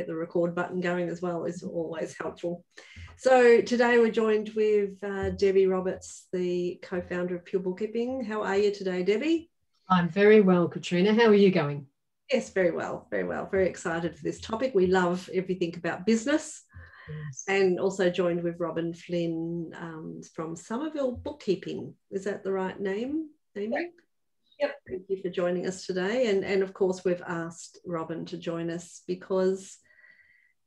get the record button going as well is always helpful. So today we're joined with uh, Debbie Roberts, the co-founder of Pure Bookkeeping. How are you today, Debbie? I'm very well, Katrina. How are you going? Yes, very well, very well. Very excited for this topic. We love everything about business. Yes. And also joined with Robin Flynn um, from Somerville Bookkeeping. Is that the right name? Amy? Yep. Yep. Thank you for joining us today. And, and of course, we've asked Robin to join us because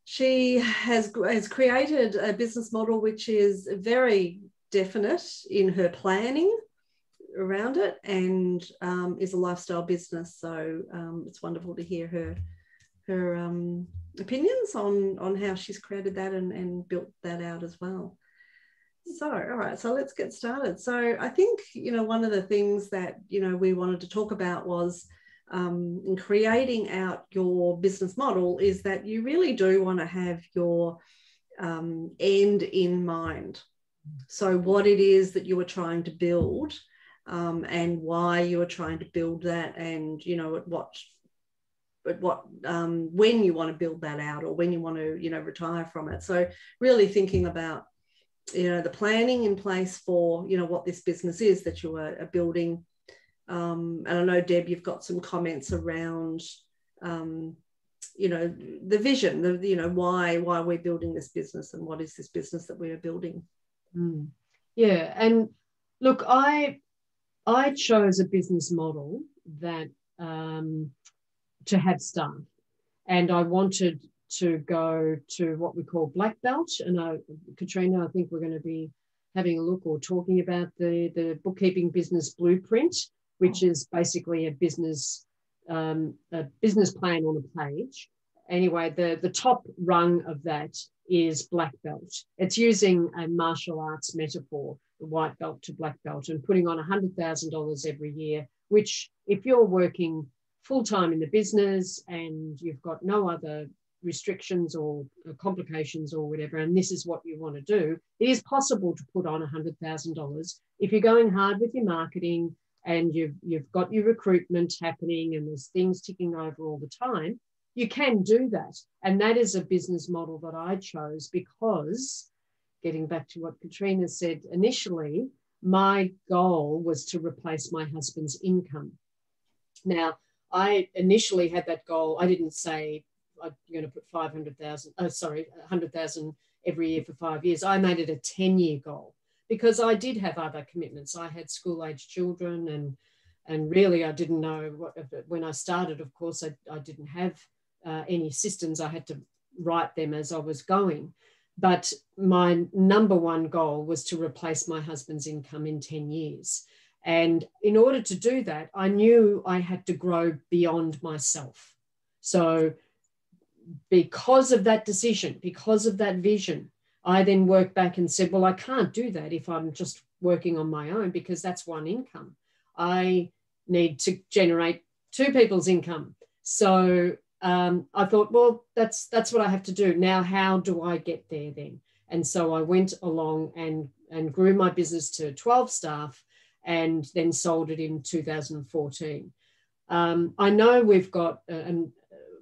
she has, has created a business model which is very definite in her planning around it and um, is a lifestyle business. So um, it's wonderful to hear her her um, opinions on on how she's created that and, and built that out as well. So, all right, so let's get started. So, I think, you know, one of the things that, you know, we wanted to talk about was um, in creating out your business model is that you really do want to have your um, end in mind. So, what it is that you are trying to build um, and why you are trying to build that, and, you know, at what at what um, when you want to build that out or when you want to you know retire from it so really thinking about you know the planning in place for you know what this business is that you are, building um, and i know deb you've got some comments around um, you know the vision the you know why why we're building this business and what is this business that we are building mm. yeah and look i i chose a business model that um, to have staff and i wanted to go to what we call black belt. And uh, Katrina, I think we're going to be having a look or talking about the, the bookkeeping business blueprint, which is basically a business um, a business plan on a page. Anyway, the, the top rung of that is black belt. It's using a martial arts metaphor, the white belt to black belt, and putting on $100,000 every year, which if you're working full time in the business and you've got no other restrictions or complications or whatever, and this is what you want to do, it is possible to put on $100,000 if you're going hard with your marketing and you've, you've got your recruitment happening and there's things ticking over all the time. You can do that. And that is a business model that I chose because, getting back to what Katrina said initially, my goal was to replace my husband's income. Now, I initially had that goal. I didn't say I'm going to put 500,000, oh, sorry, 100,000 every year for five years. I made it a 10 year goal because I did have other commitments. I had school age children and and really I didn't know what, when I started, of course, I, I didn't have uh, any systems. I had to write them as I was going. But my number one goal was to replace my husband's income in 10 years. And in order to do that, I knew I had to grow beyond myself. So because of that decision, because of that vision, I then worked back and said, well, I can't do that if I'm just working on my own because that's one income. I need to generate two people's income. So um, I thought, well, that's that's what I have to do. Now, how do I get there then? And so I went along and and grew my business to 12 staff and then sold it in 2014. Um, I know we've got, uh, and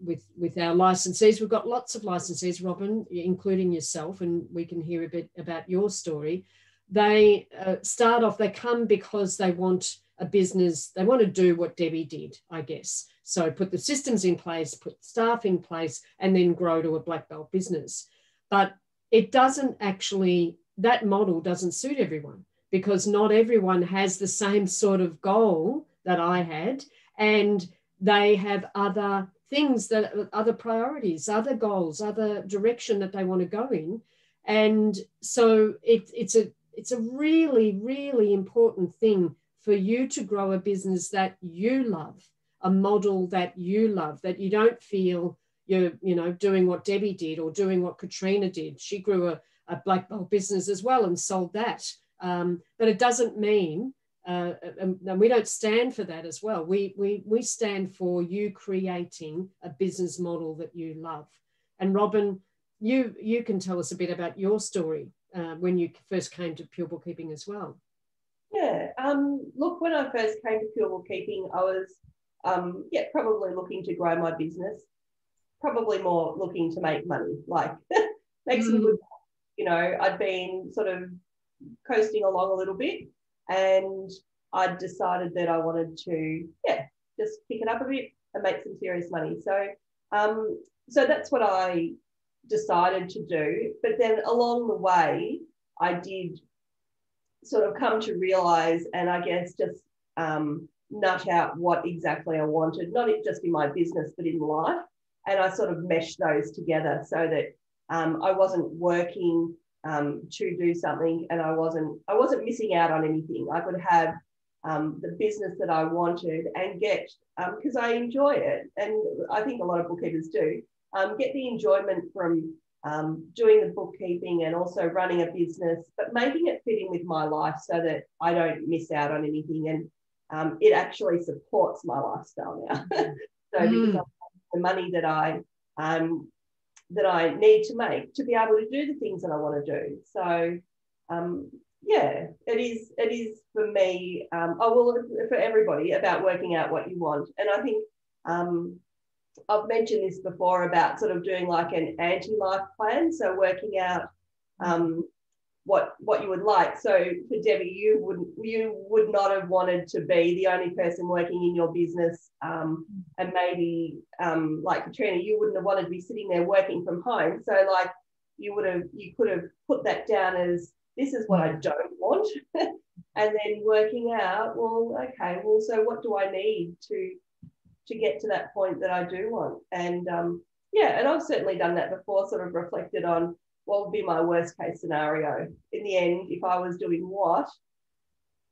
with with our licensees. We've got lots of licensees, Robin, including yourself, and we can hear a bit about your story. They uh, start off. They come because they want a business. They want to do what Debbie did, I guess. So put the systems in place, put staff in place, and then grow to a black belt business. But it doesn't actually. That model doesn't suit everyone because not everyone has the same sort of goal that I had, and they have other things that other priorities, other goals, other direction that they want to go in. And so it, it's a it's a really, really important thing for you to grow a business that you love, a model that you love, that you don't feel you're, you know, doing what Debbie did or doing what Katrina did. She grew a, a black belt business as well and sold that. Um, but it doesn't mean uh, and, and, we don't stand for that as well. We, we, we stand for you creating a business model that you love. And Robin, you, you can tell us a bit about your story uh, when you first came to Pure Bookkeeping as well. Yeah, um, look, when I first came to Pure Bookkeeping, I was, um, yeah, probably looking to grow my business. probably more looking to make money, like make some Mm. good. You know, I'd been sort of coasting along a little bit, and I'd decided that I wanted to, yeah, just pick it up a bit and make some serious money. So, um, so that's what I decided to do. But then along the way, I did sort of come to realize, and I guess just um, nut out what exactly I wanted, not just in my business, but in life. And I sort of meshed those together so that um, I wasn't working um, to do something, and I wasn't I wasn't missing out on anything. I could have um, the business that I wanted and get because I enjoy it, and I think a lot of bookkeepers do um, get the enjoyment from um, doing the bookkeeping and also running a business, but making it fit in with my life so that I don't miss out on anything and um, it actually supports my lifestyle now. so Mm. because the money that I um, that I need to make to be able to do the things that I want to do. So um, yeah, it is it is for me. Um, oh well, for everybody about working out what you want, and I think um, I've mentioned this before about sort of doing like an anti-life plan. So working out um, what what you would like. So for Debbie, you wouldn't you would not have wanted to be the only person working in your business, um, and maybe um, like Katrina, you wouldn't have wanted to be sitting there working from home. So like you would have you could have put that down as this is what I don't want, and then working out well, okay, well, so what do I need to to get to that point that I do want. And um, yeah, and I've certainly done that before, sort of reflected on what would be my worst case scenario. In the end, if I was doing what,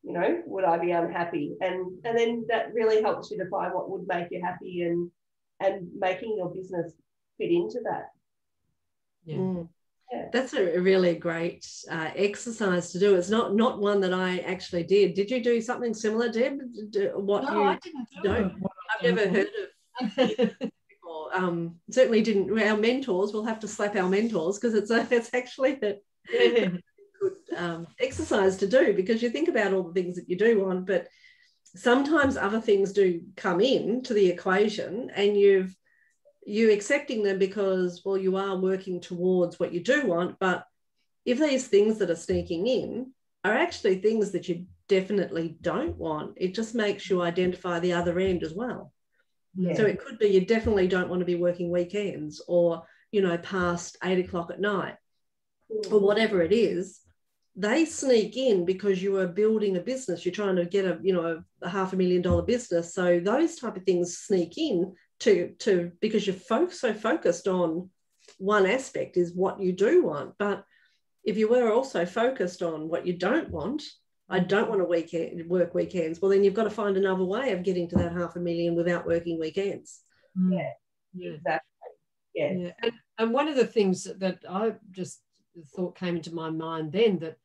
you know, would I be unhappy? And and then that really helps you define what would make you happy and and making your business fit into that. Yeah. Mm. Yeah. That's a really great uh, exercise to do. It's not not one that I actually did. Did you do something similar, Deb? Do, what No, you I didn't do don't- it. I I've never heard of Um, certainly didn't. Our mentors. We'll have to slap our mentors because it's a, it's actually a good um, exercise to do because you think about all the things that you do want, but sometimes other things do come in to the equation, and you've you accepting them because well you are working towards what you do want, but if these things that are sneaking in are actually things that you definitely don't want, it just makes you identify the other end as well. Yeah. So it could be you definitely don't want to be working weekends or, you know, past eight o'clock at night or whatever it is. They sneak in because you are building a business. You're trying to get a, you know, a half a million dollar business. So those type of things sneak in to to because you're fo- so focused on one aspect is what you do want. But if you were also focused on what you don't want, I don't want to weekend work weekends. Well, then you've got to find another way of getting to that half a million without working weekends. Yeah. Yeah. Exactly. Yeah. Yeah. And, and one of the things that I just thought came into my mind then that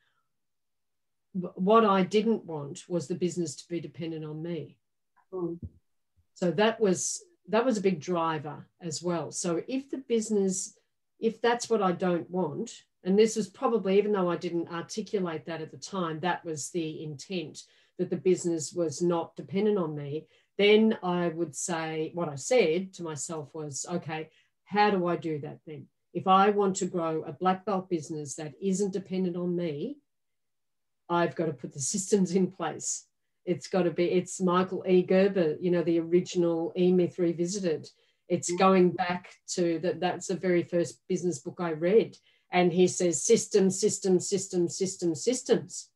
what I didn't want was the business to be dependent on me. Mm. So that was that was a big driver as well. So if the business, if that's what I don't want, and this was probably even though I didn't articulate that at the time, that was the intent that the business was not dependent on me. Then I would say what I said to myself was, okay, how do I do that then? If I want to grow a black belt business that isn't dependent on me, I've got to put the systems in place. It's got to be, it's Michael E. Gerber, you know, the original E Myth Revisited. It's mm. going back to that, that's the very first business book I read. And he says system, system, system, systems, systems.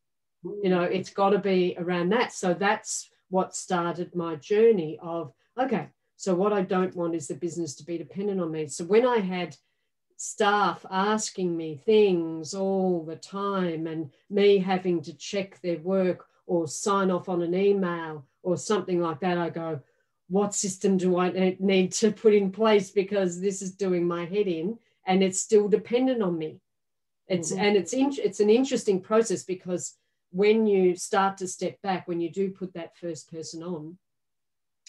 You know, it's got to be around that. So that's what started my journey of, okay, so what I don't want is the business to be dependent on me. So when I had staff asking me things all the time and me having to check their work or sign off on an email or something like that, I go, what system do I need to put in place because this is doing my head in and it's still dependent on me. It's Mhm. and it's in, it's an interesting process because when you start to step back, when you do put that first person on,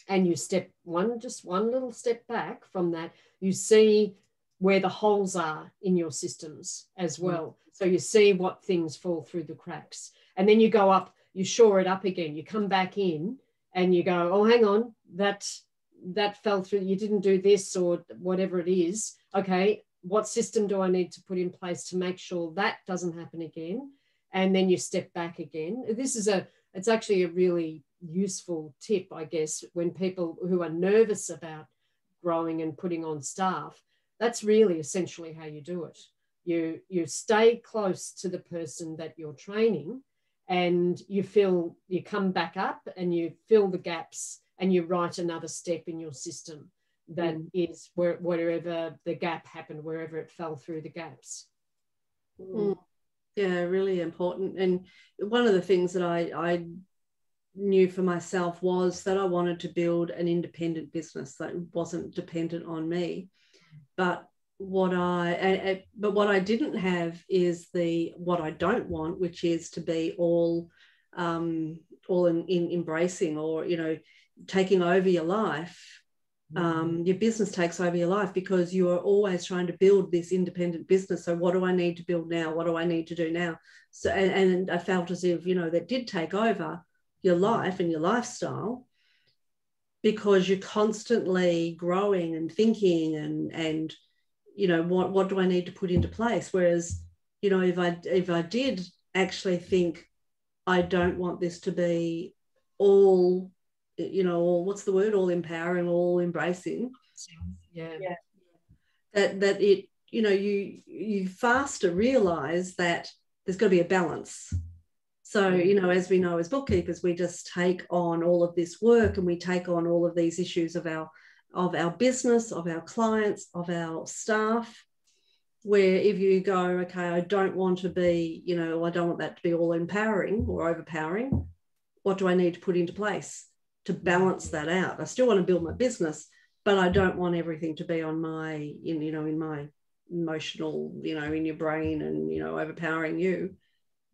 and you step one, just one little step back from that, you see where the holes are in your systems as well. So you see what things fall through the cracks. And then you go up, you shore it up again, you come back in and you go, oh, hang on, that that fell through you didn't do this or whatever it is okay what system do i need to put in place to make sure that doesn't happen again? And then you step back again. This is a it's actually a really useful tip i guess when people who are nervous about growing and putting on staff that's really essentially how you do it. You you stay close to the person that you're training and you fill you come back up and you fill the gaps and you write another step in your system that mm. is where, wherever the gap happened wherever it fell through the gaps mm. yeah really important and one of the things that i i knew for myself was that i wanted to build an independent business that wasn't dependent on me but what I, but what I didn't have is the what I don't want, which is to be all, um, all in, in embracing or you know, taking over your life. Um, mm-hmm. your business takes over your life because you are always trying to build this independent business. So what do I need to build now? What do I need to do now? So and, and I felt as if you know that did take over your mm-hmm. life and your lifestyle because you're constantly growing and thinking and and you know what what do i need to put into place whereas you know if i if i did actually think i don't want this to be all you know all what's the word? All empowering all embracing. Yeah. Yeah. That that it you know you you faster realize that there's got to be a balance. So you know as we know as bookkeepers we just take on all of this work and we take on all of these issues of our of our business, of our clients, of our staff. Where if you go, okay, I don't want to be, you know, I don't want that to be all empowering or overpowering. What do I need to put into place to balance that out? I still want to build my business, but I don't want everything to be on my, in, you know, in my emotional, you know, in your brain and, you know, overpowering you.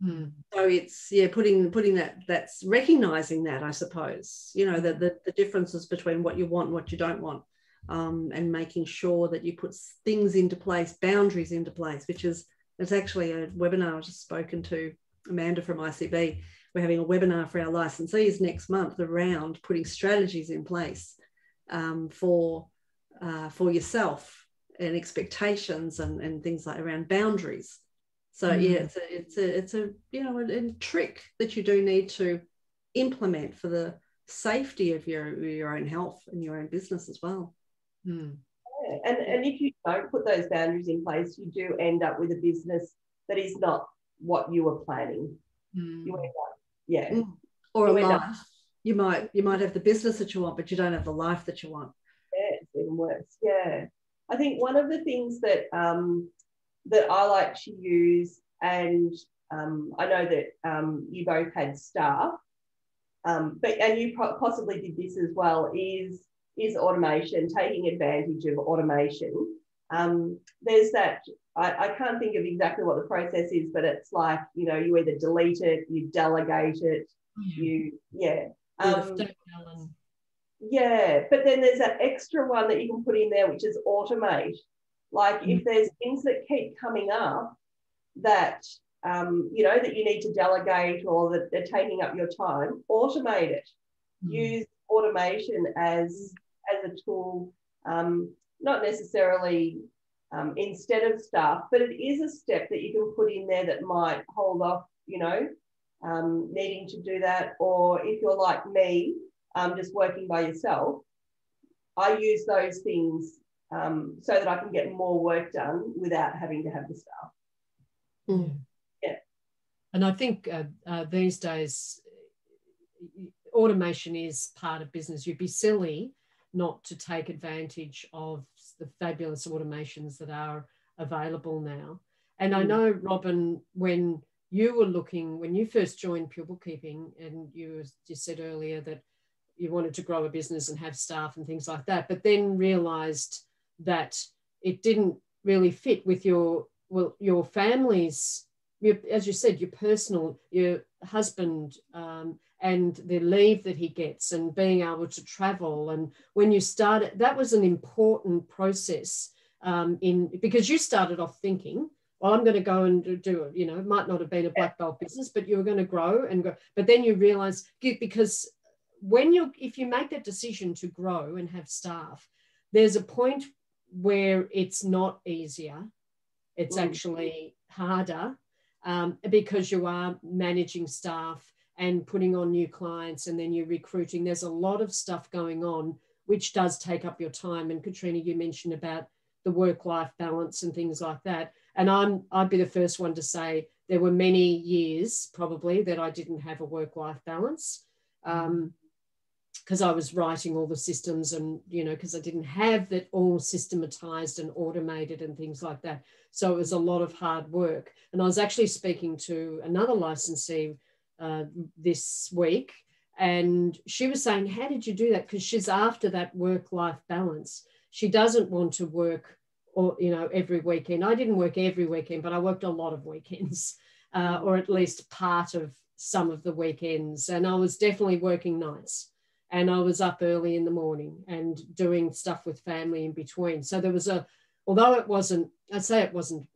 Hmm. So it's yeah, putting putting that that's recognizing that I suppose you know the, the, the differences between what you want and what you don't want, um, and making sure that you put things into place, boundaries into place, which is it's actually a webinar I've just spoken to Amanda from ICB. We're having a webinar for our licensees next month around putting strategies in place um, for uh, for yourself and expectations and, and things like around boundaries so mm. yeah, it's a, it's a it's a you know a, a, trick that you do need to implement for the safety of your your own health and your own business as well. Mm. Yeah. And and if you don't put those boundaries in place, you do end up with a business that is not what you were planning. Mm. You end up, yeah, mm. or you a life. Up, you might you might have the business that you want, but you don't have the life that you want. Yeah, it's even worse. Yeah, I think one of the things that um, that I like to use, and um, I know that um, you both had staff, um, but and you possibly did this as well. Is is automation taking advantage of automation? Um, there's that. I, I can't think of exactly what the process is, but it's like you know you either delete it, you delegate it, yeah. you yeah. Um, yeah, but then there's that extra one that you can put in there, which is automate. Like if mm. there's things that keep coming up that um, you know that you need to delegate or that they're taking up your time, automate it. Mm. Use automation as as a tool, um, not necessarily um, instead of staff, but it is a step that you can put in there that might hold off, you know, um, needing to do that. Or if you're like me, um, just working by yourself, I use those things um, so that I can get more work done without having to have the staff. Mm. Yeah. And I think uh, uh, these days, automation is part of business. You'd be silly not to take advantage of the fabulous automations that are available now. And mm. I know, Robin, when you were looking, when you first joined Pure Bookkeeping, and you just said earlier that you wanted to grow a business and have staff and things like that, but then realized that it didn't really fit with your well your family's your, as you said your personal your husband um, and the leave that he gets and being able to travel and when you started that was an important process um, in because you started off thinking well i'm going to go and do it you know it might not have been a black belt business but you were going to grow and grow but then you realize because when you if you make that decision to grow and have staff, there's a point where it's not easier. It's mm. actually harder um, because you are managing staff and putting on new clients and then you're recruiting. There's a lot of stuff going on which does take up your time. And Katrina, you mentioned about the work-life balance and things like that. And I'm I'd be the first one to say there were many years probably that I didn't have a work-life balance. Um, because I was writing all the systems and, you know, because I didn't have that all systematized and automated and things like that. So it was a lot of hard work. And I was actually speaking to another licensee uh, this week, and she was saying, How did you do that? Because she's after that work life balance. She doesn't want to work or you know every weekend i didn't work every weekend but i worked a lot of weekends uh, or at least part of some of the weekends and i was definitely working nights and I was up early in the morning and doing stuff with family in between. So there was a, although it wasn't, I'd say it wasn't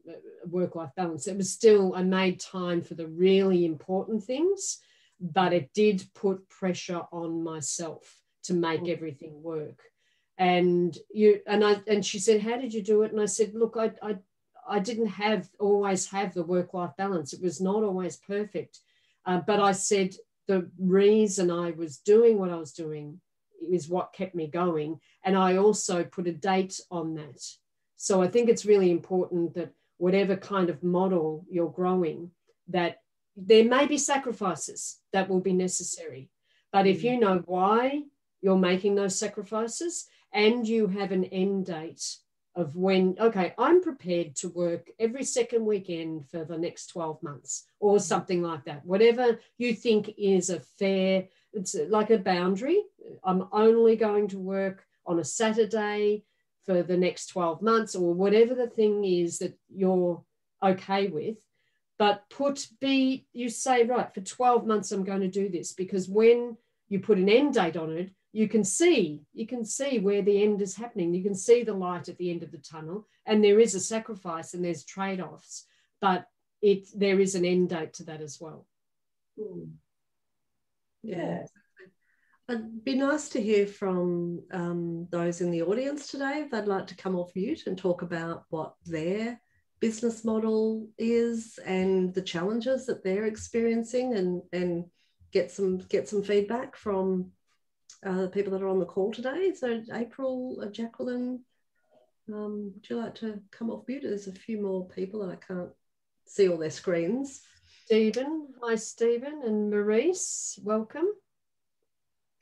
work life balance, it was still, I made time for the really important things, but it did put pressure on myself to make mm. everything work. And you and I and she said, How did you do it? And I said, Look, I I, I didn't have always have the work life balance. It was not always perfect. Uh, but I said, the reason I was doing what I was doing is what kept me going. And I also put a date on that. So I think it's really important that whatever kind of model you're growing, that there may be sacrifices that will be necessary. But if you know why you're making those sacrifices and you have an end date of when, okay, I'm prepared to work every second weekend for the next 12 months or mm-hmm. something like that. Whatever you think is a fair, it's like a boundary. I'm only going to work on a Saturday for the next 12 months or whatever the thing is that you're okay with. But put be, you say, right, for 12 months, I'm going to do this because when you put an end date on it, you can see you can see where the end is happening you can see the light at the end of the tunnel and there is a sacrifice and there's trade-offs but it there is an end date to that as well hmm. yeah It'd be nice to hear from um, those in the audience today if they'd like to come off mute and talk about what their business model is and the challenges that they're experiencing and, and get some get some feedback from uh, the people that are on the call today. So, April, uh, Jacqueline, um, would you like to come off mute? There's a few more people and I can't see all their screens. Stephen, hi Stephen, and Maurice, welcome.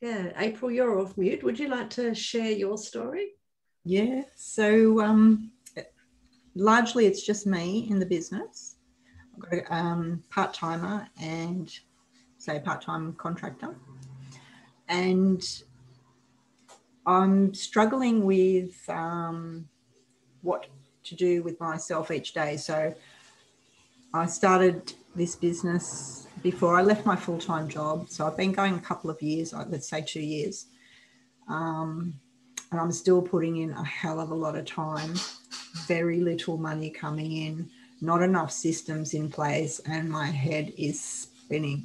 Yeah, April, you're off mute. Would you like to share your story? Yeah, so um, largely it's just me in the business. I've got a um, part timer and say part time contractor and I'm struggling with um, what to do with myself each day. So I started this business before I left my full time job. So I've been going a couple of years, let's say two years. Um, and I'm still putting in a hell of a lot of time, very little money coming in, not enough systems in place, and my head is spinning.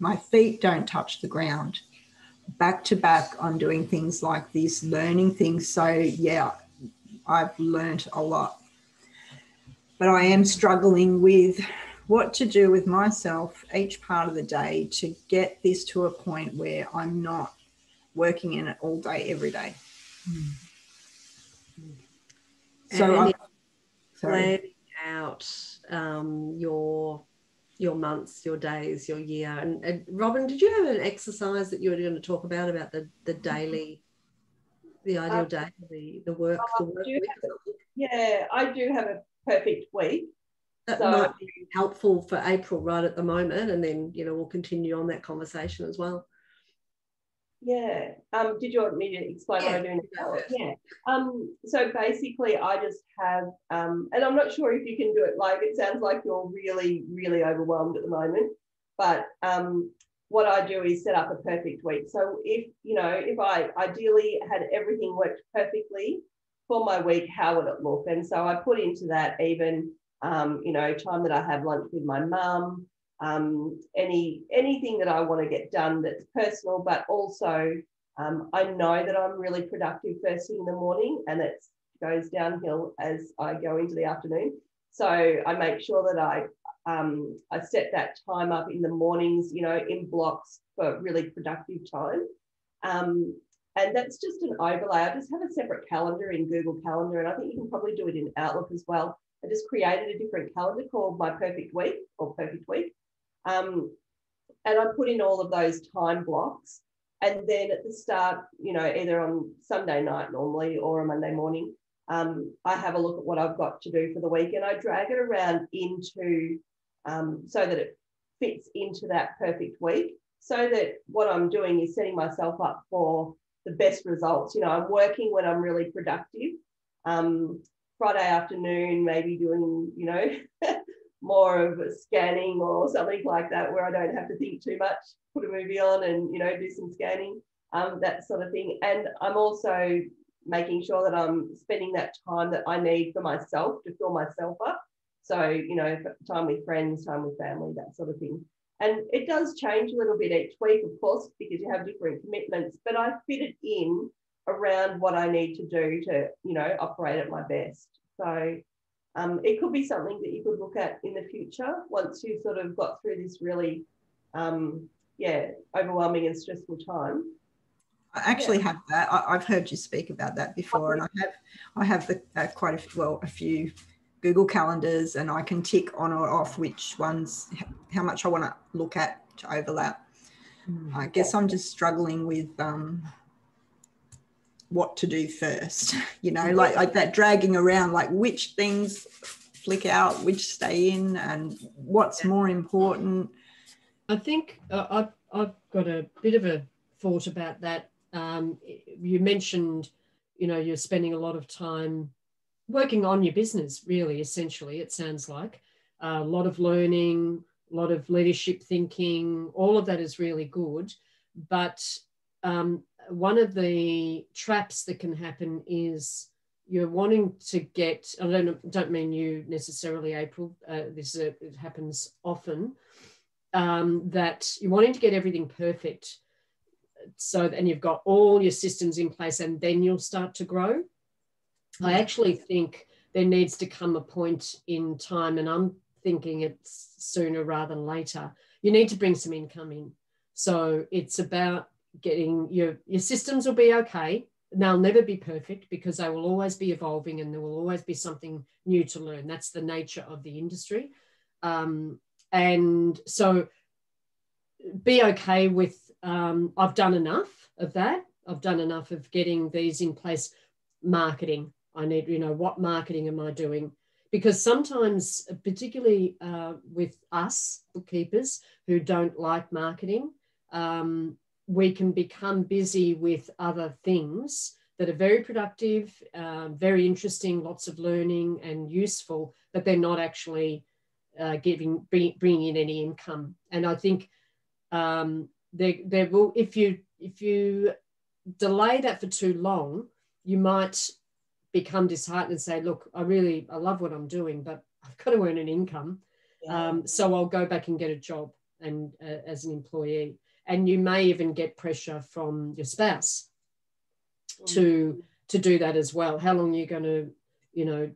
My feet don't touch the ground back to back I'm doing things like this, learning things. So, yeah, I've learned a lot. But I am struggling with what to do with myself each part of the day to get this to a point where I'm not working in it all day, every day. Mm. So, I'm, planning out um, your your months, your days, your year. And, and, Robin, did you have an exercise that you were going to talk about about the the daily, the ideal um, day, the the work, the work week? yeah, I do have a perfect week. That so, might be helpful for April right at the moment, and then you know we'll continue on that conversation as well. Yeah. Um, did you want me to explain yeah, what I'm doing? Yeah. Um, so basically, I just have, um, and I'm not sure if you can do it live. It sounds like you're really, really overwhelmed at the moment. But um, what I do is set up a perfect week. So if, you know, if I ideally had everything worked perfectly for my week, how would it look? And so I put into that even, um, you know, time that I have lunch with my mum, um, any anything that I want to get done that's personal, but also um, I know that I'm really productive first thing in the morning, and it goes downhill as I go into the afternoon. So I make sure that I um, I set that time up in the mornings, you know, in blocks for really productive time. Um, and that's just an overlay. I just have a separate calendar in Google Calendar, and I think you can probably do it in Outlook as well. I just created a different calendar called My Perfect Week or Perfect Week. Um, and I put in all of those time blocks. And then at the start, you know, either on Sunday night normally or a Monday morning, um, I have a look at what I've got to do for the week and I drag it around into um, so that it fits into that perfect week. So that what I'm doing is setting myself up for the best results. You know, I'm working when I'm really productive. Um, Friday afternoon, maybe doing, you know, more of a scanning or something like that, where I don't have to think too much, put a movie on and, you know, do some scanning, um, that sort of thing. And I'm also making sure that I'm spending that time that I need for myself to fill myself up. So, you know, time with friends, time with family, that sort of thing. And it does change a little bit each week, of course, because you have different commitments, but I fit it in around what I need to do to, you know, operate at my best. So um, it could be something that you could look at in the future once you've sort of got through this really, um, yeah, overwhelming and stressful time. I actually yeah. have that. I, have heard you speak about that before, and I have, I have the, uh, quite a few, well, a few Google calendars, and I can tick on or off which ones, how much I want to look at to overlap. Mm. I guess I'm just struggling with um, what to do first you know like like that dragging around like which things flick out which stay in and what's more important. I think uh, I've, I've got a bit of a thought about that. Um, you mentioned you know you're spending a lot of time working on your business really essentially it sounds like. Uh, a lot of learning a lot of leadership thinking all of that is really good. But um, one of the traps that can happen is you're wanting to get i don't don't mean you necessarily april uh, this uh, it happens often um, that you're wanting to get everything perfect so and you've got all your systems in place and then you'll start to grow. I actually think there needs to come a point in time and i'm thinking it's sooner rather than later. You need to bring some income in. So it's about getting your your systems will be okay. They'll never be perfect because they will always be evolving and there will always be something new to learn. That's the nature of the industry. Um, and so be okay with um, i've done enough of that. I've done enough of getting these in place. Marketing. I need you know what marketing am i doing? Because sometimes particularly uh, with us bookkeepers who don't like marketing um, we can become busy with other things that are very productive, uh, very interesting, lots of learning and useful, but they're not actually uh, giving bring, bringing in any income. And I think um, there, there will if you if you delay that for too long, you might become disheartened and say, "Look, I really I love what I'm doing, but I've got to earn an income, yeah. um, so I'll go back and get a job and uh, as an employee." And you may even get pressure from your spouse to to do that as well. How long are you going to you know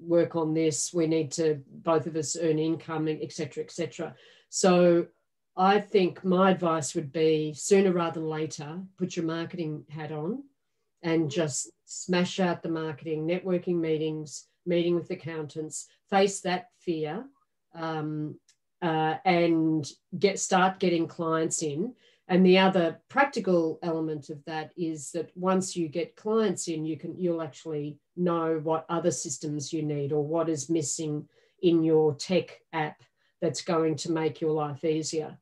work on this? We need to both of us earn income etc etc so i think my advice would be sooner rather than later put your marketing hat on and just smash out the marketing networking meetings meeting with accountants. Face that fear um, uh, and get start getting clients in. And the other practical element of that is that once you get clients in, you can you'll actually know what other systems you need or what is missing in your tech app that's going to make your life easier.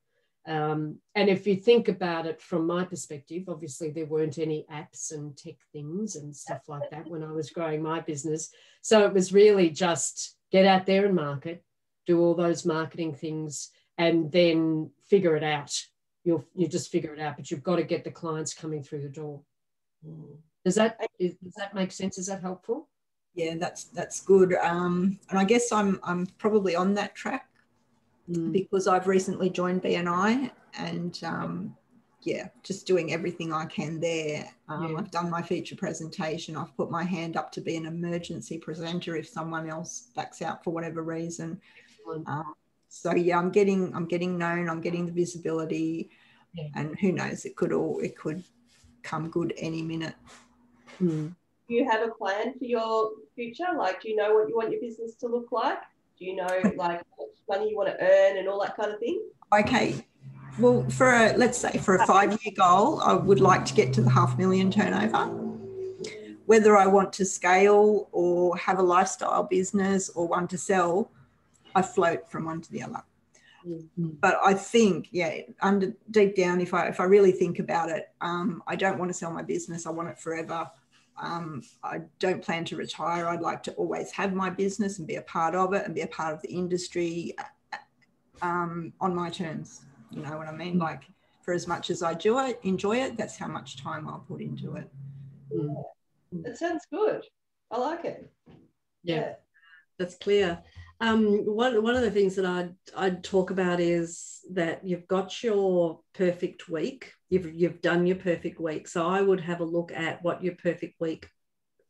Um, and if you think about it from my perspective, obviously there weren't any apps and tech things and stuff like that when I was growing my business. So it was really just get out there and market, do all those marketing things, and then figure it out. You'll you just figure it out, but you've got to get the clients coming through the door. Does that does that make sense? Is that helpful? Yeah, that's that's good. Um, and I guess I'm I'm probably on that track Mm. because I've recently joined BNI and um, yeah, just doing everything I can there. Um, Yeah. I've done my feature presentation. I've put my hand up to be an emergency presenter if someone else backs out for whatever reason. Excellent. Um, so yeah, I'm getting I'm getting known. I'm getting the visibility, Yeah. and who knows? It could all it could come good any minute. Mm. Do you have a plan for your future? Like, do you know what you want your business to look like? Do you know like how much money you want to earn and all that kind of thing? Okay. Well, for a, let's say for a five year goal, I would like to get to the half million turnover. Whether I want to scale or have a lifestyle business or one to sell, I float from one to the other. Mm. But I think, yeah, under deep down, if I if I really think about it, um, I don't want to sell my business. I want it forever. Um, I don't plan to retire. I'd like to always have my business and be a part of it and be a part of the industry um, on my terms. You know what I mean? Like for as much as I do it, enjoy it, that's how much time I'll put into it. Mm. It sounds good. I like it. Yeah. That's clear. Um, one one of the things that I'd I'd talk about is that you've got your perfect week. You've you've done your perfect week. So I would have a look at what your perfect week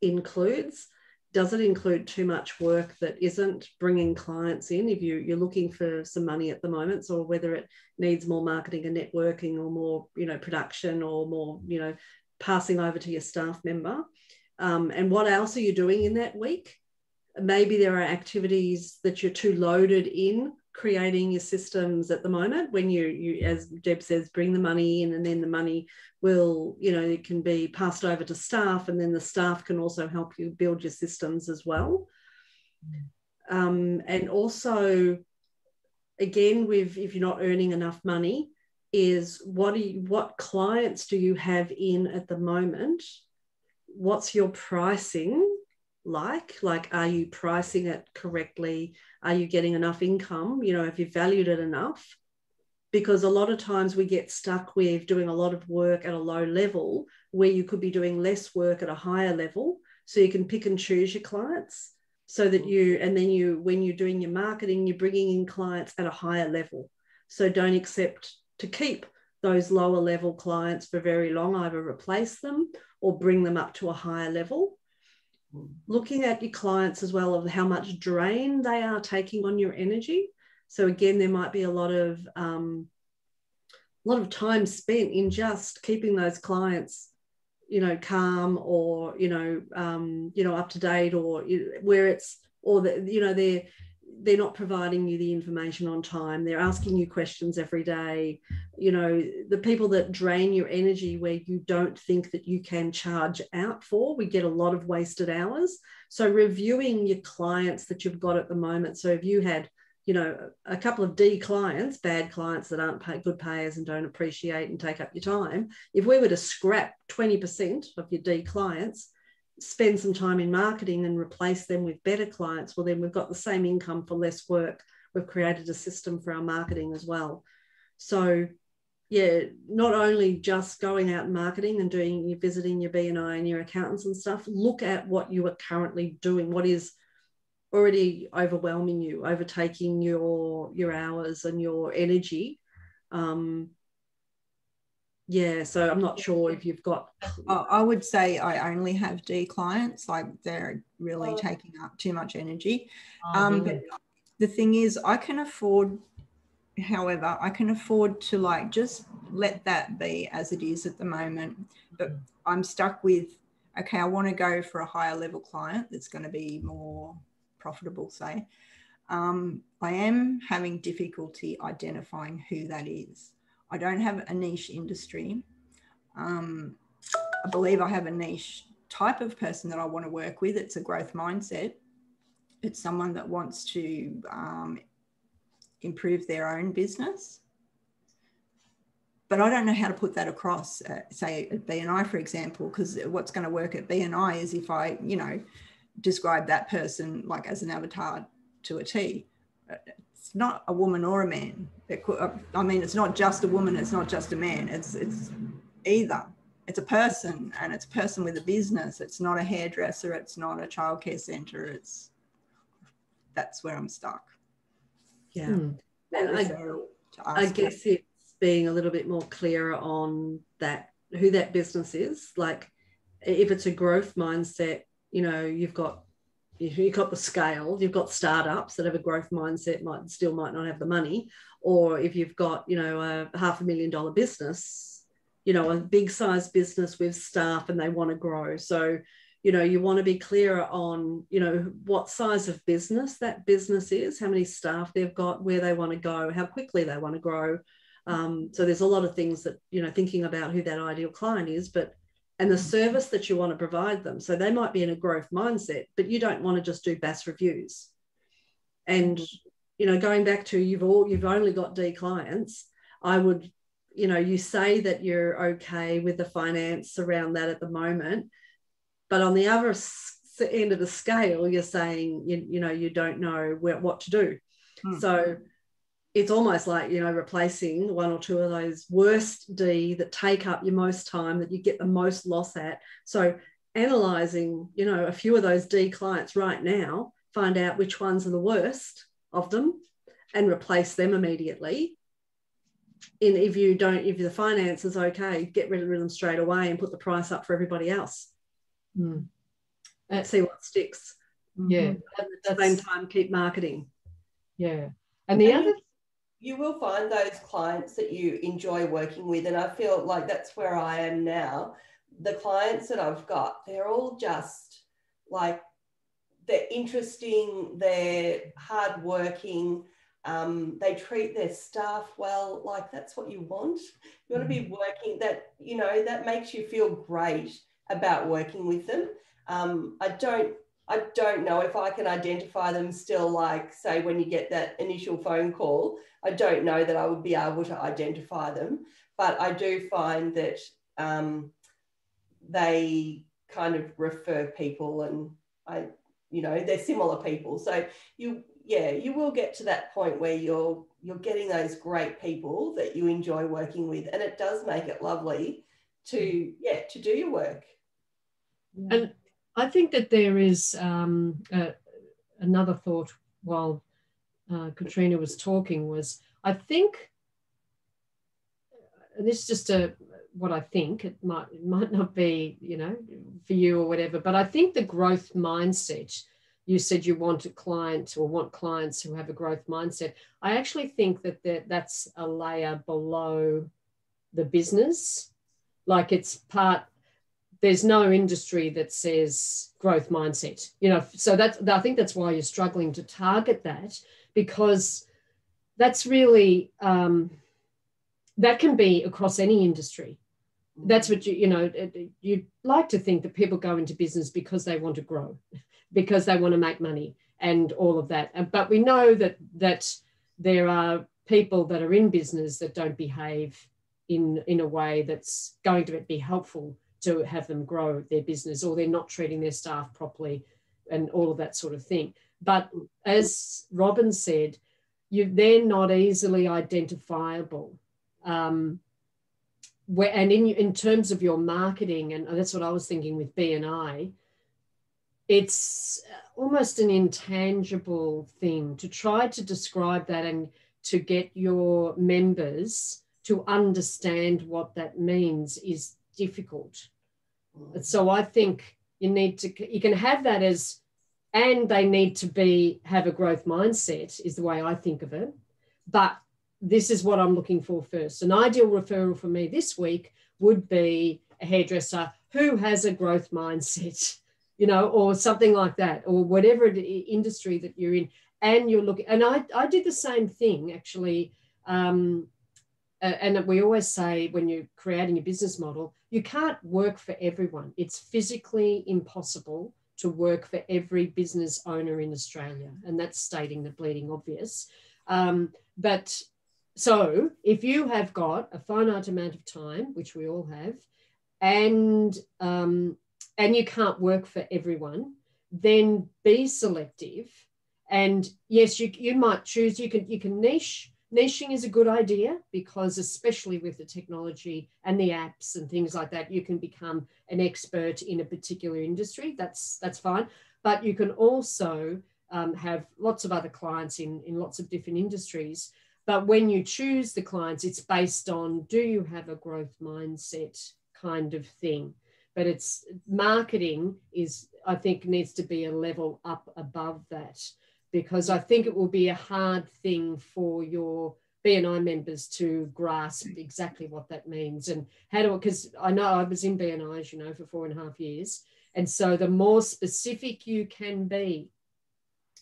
includes. Does it include too much work that isn't bringing clients in? If you you're looking for some money at the moment, or whether it needs more marketing and networking, or more you know production, or more you know passing over to your staff member. Um, and what else are you doing in that week? Maybe there are activities that you're too loaded in creating your systems at the moment when you you as deb says bring the money in and then the money will you know it can be passed over to staff and then the staff can also help you build your systems as well. Um, and also again with if you're not earning enough money is what do you, what clients do you have in at the moment? What's your pricing like? Like are you pricing it correctly? Are you getting enough income you know have you valued it enough? Because a lot of times we get stuck with doing a lot of work at a low level where you could be doing less work at a higher level. So you can pick and choose your clients so that you mm-hmm. and then you when you're doing your marketing you're bringing in clients at a higher level. So don't accept to keep those lower level clients for very long either replace them or bring them up to a higher level looking at your clients as well of how much drain they are taking on your energy. So again there might be a lot of um, a lot of time spent in just keeping those clients you know calm or you know um, you know up to date or where it's or the, you know they're they're not providing you the information on time. They're asking you questions every day. You know the people that drain your energy where you don't think that you can charge out for we get a lot of wasted hours. So reviewing your clients that you've got at the moment. So if you had you know a couple of d clients bad clients that aren't pay, good payers and don't appreciate and take up your time if we were to scrap 20% of your d clients spend some time in marketing and replace them with better clients, well, then we've got the same income for less work. We've created a system for our marketing as well. So, yeah, not only just going out and marketing and doing your visiting your BNI and your accountants and stuff, look at what you are currently doing, what is already overwhelming you, overtaking your your hours and your energy. Um, yeah, so I'm not sure if you've got. I would say I only have D clients, like they're really Oh. taking up too much energy. Oh, Um, really? but the thing is, I can afford, however, I can afford to like just let that be as it is at the moment. But I'm stuck with, okay, I want to go for a higher level client that's going to be more profitable, say. Um, I am having difficulty identifying who that is. I don't have a niche industry. Um, I believe I have a niche type of person that I want to work with. It's a growth mindset. It's someone that wants to um, improve their own business. But I don't know how to put that across, uh, say at BNI, for example, because what's going to work at BNI is if I, you know, describe that person like as an avatar to a T. It's not a woman or a man. It could, uh, I mean, it's not just a woman. It's not just a man. It's it's either. It's a person, and it's a person with a business. It's not a hairdresser. It's not a childcare centre. It's that's where I'm stuck. Yeah. Hmm. And I, I guess it's being a little bit more clearer on that who that business is. Like if it's a growth mindset, you know, you've got you've got the scale, you've got startups that have a growth mindset, might still might not have the money, or if you've got, you know, a half a million dollar business, you know, a big size business with staff and they want to grow. So, you know, you want to be clearer on, you know, what size of business that business is, how many staff they've got, where they want to go, how quickly they want to grow. Um, so there's a lot of things that, you know, thinking about who that ideal client is, but and the service that you want to provide them. So they might be in a growth mindset, but you don't want to just do BAS reviews. And you know, going back to you've all you've only got D clients, I would, you know, you say that you're okay with the finance around that at the moment, but on the other end of the scale, you're saying you, you know you don't know where, what to do. Hmm. So it's almost like you know replacing one or two of those worst d that take up your most time that you get the most loss at. So analyzing you know a few of those d clients right now find out which ones are the worst of them and replace them immediately. And if you don't if the finance is okay get rid of them straight away and put the price up for everybody else. Mm. and see what sticks. Yeah. And at the same time keep marketing. Yeah. And the other you will find those clients that you enjoy working with. And I feel like that's where I am now. The clients that I've got, they're all just like, they're interesting, they're hardworking, um, they treat their staff well. Like, that's what you want. You want to be mm. working that, you know, that makes you feel great about working with them. Um, I don't I don't know if I can identify them still, like, say, when you get that initial phone call, I don't know that I would be able to identify them. But I do find that um, they kind of refer people and I, you know, they're similar people. So you, yeah, you will get to that point where you're you're getting those great people that you enjoy working with, and it does make it lovely to yeah to do your work. And I think that there is um, another thought while uh, Katrina was talking was I think this is just a what I think it might it might not be you know for you or whatever, but I think the growth mindset. You said you want a client or want clients who have a growth mindset. I actually think that that's a layer below the business. Like it's part there's no industry that says growth mindset you know so that's i think that's why you're struggling to target that because that's really um, that can be across any industry. That's what you you know you'd like to think that people go into business because they want to grow because they want to make money and all of that. But we know that that there are people that are in business that don't behave in in a way that's going to be helpful to have them grow their business or they're not treating their staff properly and all of that sort of thing. But as Robin said, you they're not easily identifiable. Um, where, and in, in terms of your marketing, and that's what I was thinking with BNI, it's almost an intangible thing to try to describe that and to get your members to understand what that means is difficult. So I think you need to you can have that as and they need to be have a growth mindset is the way I think of it. But this is what I'm looking for first. An ideal referral for me this week would be a hairdresser who has a growth mindset, you know, or something like that, or whatever industry that you're in. And you're looking, and I, I did the same thing actually. Um, and we always say when you're creating a business model, you can't work for everyone. It's physically impossible to work for every business owner in Australia. And that's stating the bleeding obvious. Um, but so if you have got a finite amount of time, which we all have, and um, and you can't work for everyone, then be selective. And yes, you, you might choose, you can you can niche niching is a good idea because especially with the technology and the apps and things like that you can become an expert in a particular industry. That's that's fine. But you can also um, have lots of other clients in in lots of different industries. But when you choose the clients, it's based on do you have a growth mindset kind of thing. But it's marketing is, I think, needs to be a level up above that because I think it will be a hard thing for your BNI members to grasp exactly what that means and how to, because I know I was in BNI, as you know, for four and a half years. And so the more specific you can be,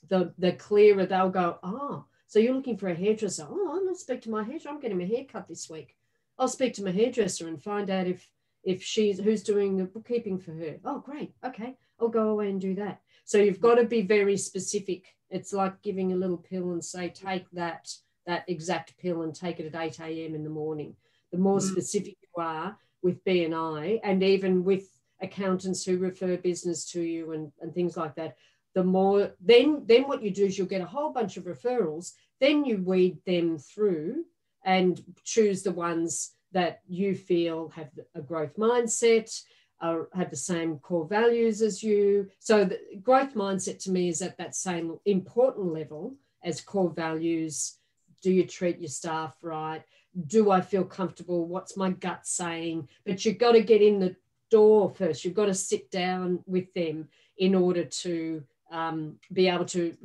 the, the clearer they'll go, oh, so you're looking for a hairdresser. Oh, I'm going to speak to my hairdresser. I'm getting my hair cut this week. I'll speak to my hairdresser and find out if if she's who's doing the bookkeeping for her. Oh, great. Okay. I'll go away and do that. So you've got to be very specific. It's like giving a little pill and say, take that, that exact pill and take it at 8 a.m. in the morning. The more mm. specific you are with BNI and even with accountants who refer business to you and, and things like that, the more then then what you do is you'll get a whole bunch of referrals then you weed them through and choose the ones that you feel have a growth mindset or have the same core values as you. So the growth mindset to me is at that same important level as core values. Do you treat your staff right? Do i feel comfortable? What's my gut saying? But you've got to get in the door first. You've got to sit down with them in order to um, be able to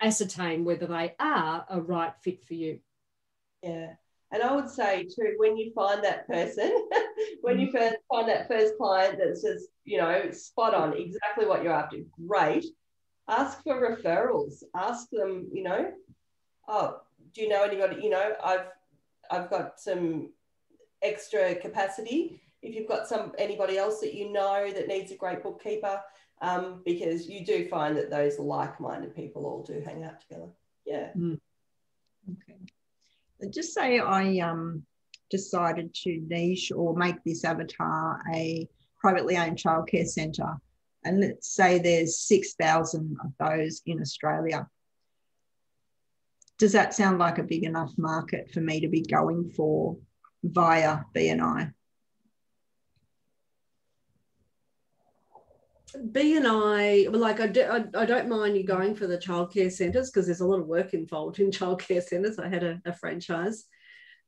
ascertain whether they are a right fit for you. Yeah. And I would say too, when you find that person, when you mm. first find that first client that's just, you know, spot on, exactly what you're after, great. Ask for referrals. Ask them, you know, oh, do you know anybody? You know, I've I've got some extra capacity. If you've got some anybody else that you know that needs a great bookkeeper, um, because you do find that those like-minded people all do hang out together. Yeah. Mm. Okay. Just say I um, decided to niche or make this avatar a privately owned childcare centre, and let's say there's six thousand of those in Australia. Does that sound like a big enough market for me to be going for via BNI? BNI, like I, do, I, I, don't mind you going for the childcare centres because there's a lot of work involved in childcare centres. I had a, a franchise.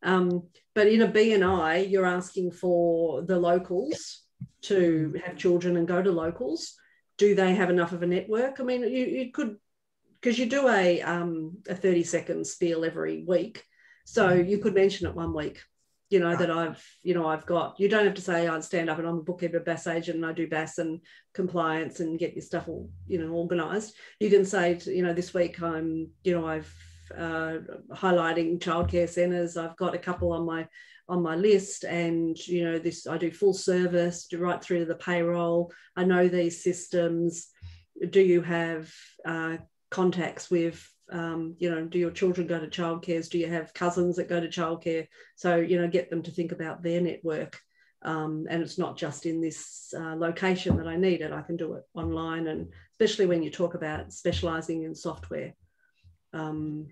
Um, but in a B and I, you're asking for the locals to have children and go to locals. Do they have enough of a network? I mean, you, you could, because you do a, um, a 30 second spiel every week. So you could mention it one week you know, that I've, you know, I've got. You don't have to say I'd stand up and I'm a bookkeeper, BAS agent, and I do BAS and compliance and get your stuff all, you know, organised. You can say, to, you know, this week I'm, you know, I've uh, highlighting childcare centres. I've got a couple on my on my list, and you know, this I do full service, do right through to the payroll. I know these systems. Do you have uh, contacts with um, you know, do your children go to childcares? Do you have cousins that go to childcare? So, you know, get them to think about their network. Um, and it's not just in this uh, location that I need it. I can do it online, and especially when you talk about specializing in software. Um,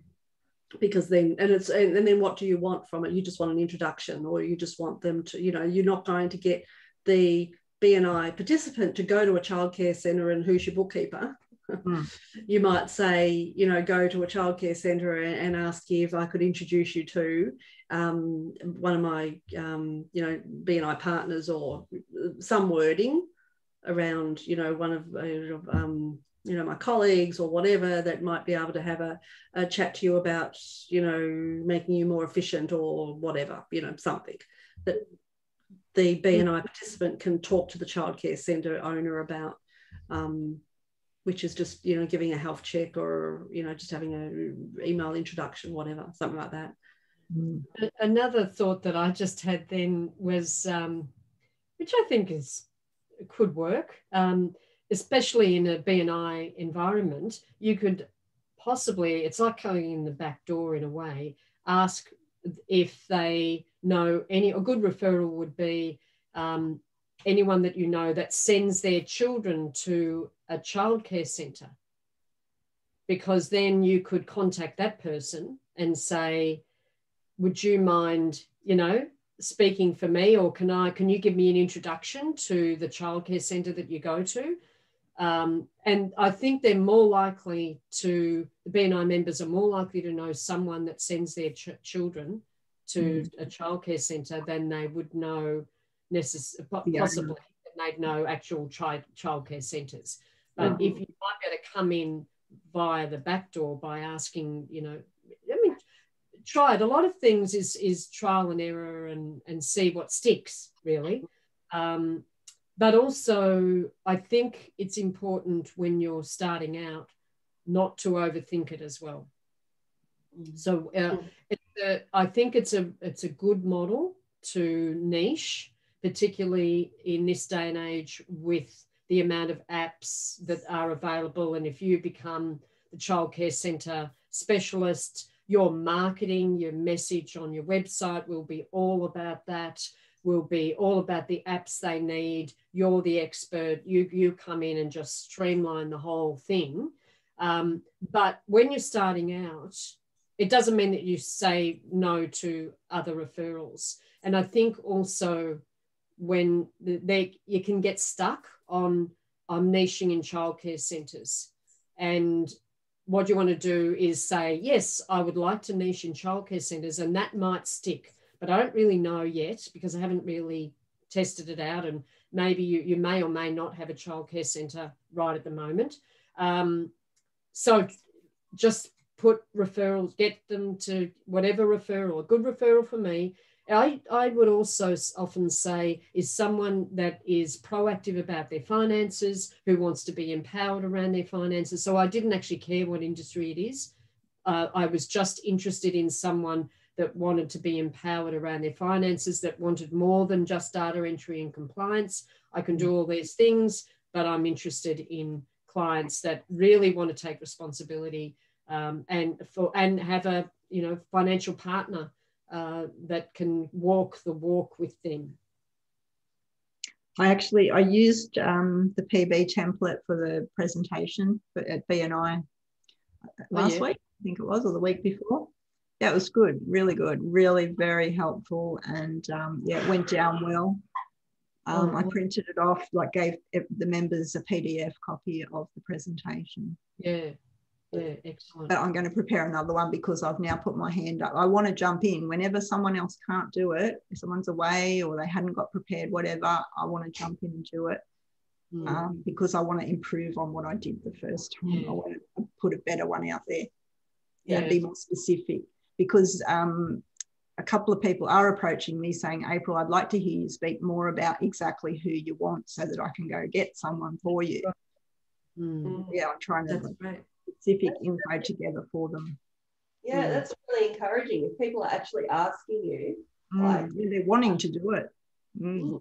because then and it's and, and then what do you want from it you just want an introduction or you just want them to you know you're not going to get the bni participant to go to a childcare centre and who's your bookkeeper Mm. you might say, you know, go to a childcare centre and, and, ask if I could introduce you to um, one of my, um, you know, BNI partners or some wording around, you know, one of, uh, um, you know, my colleagues or whatever that might be able to have a, a chat to you about, you know, making you more efficient or whatever, you know, something that the BNI participant can talk to the childcare centre owner about. Um, which is just you know giving a health check or you know just having a email introduction whatever something like that mm. another thought that i just had then was um, which i think is could work um, especially in a bni environment you could possibly it's like going in the back door in a way ask if they know any a good referral would be um, anyone that you know that sends their children to a childcare centre because then you could contact that person and say would you mind you know speaking for me or can i can you give me an introduction to the childcare centre that you go to Um, and I think they're more likely to, the BNI members are more likely to know someone that sends their ch- children to mm. a childcare centre than they would know necess- yeah. possibly they'd know actual child childcare centres. But mm. if you might be able to come in via the back door by asking, you know, I mean, try it. A lot of things is is trial and error and and see what sticks really. Um, but also, I think it's important when you're starting out not to overthink it as well. Mm. So uh, a, I think it's a it's a good model to niche, particularly in this day and age with the amount of apps that are available. And if you become the childcare centre specialist, your marketing, your message on your website will be all about that will be all about the apps they need. You're the expert. You you come in and just streamline the whole thing. Um, but when you're starting out, it doesn't mean that you say no to other referrals. And I think also when they you can get stuck on on niching in childcare centres, and what you want to do is say yes, I would like to niche in childcare centres, and that might stick but I don't really know yet because I haven't really tested it out. And maybe you, you may or may not have a childcare centre right at the moment. Um, so just put referrals, get them to whatever referral, a good referral for me. I, I would also often say is someone that is proactive about their finances, who wants to be empowered around their finances. So I didn't actually care what industry it is. Uh, I was just interested in someone that wanted to be empowered around their finances, that wanted more than just data entry and compliance. I can do all these things, but I'm interested in clients that really want to take responsibility um, and for and have a you know financial partner uh, that can walk the walk with them. I actually I used um, the PB template for the presentation at BNI last oh, yeah. week, I think it was, or the week before yeah, it was good, really good, really very helpful, and um, yeah, it went down well. Um, I oh. printed it off, like gave the members a PDF copy of the presentation. Yeah, yeah, excellent. But I'm going to prepare another one because I've now put my hand up. I want to jump in whenever someone else can't do it, if someone's away or they hadn't got prepared, whatever. I want to jump in and do it. Mm. Um, because I want to improve on what I did the first time. Yeah. I want to put a better one out there. Yeah, be more specific because um, a couple of people are approaching me saying, April, I'd like to hear you speak more about exactly who you want so that I can go get someone for you. Mm. Yeah, I'm trying to put specific info together for them. Yeah, yeah, that's really encouraging. If people are actually asking you, mm. like, yeah, they're wanting to do it. Mm.